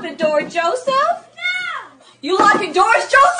lock the door, Joseph? No! You locking doors, Joseph?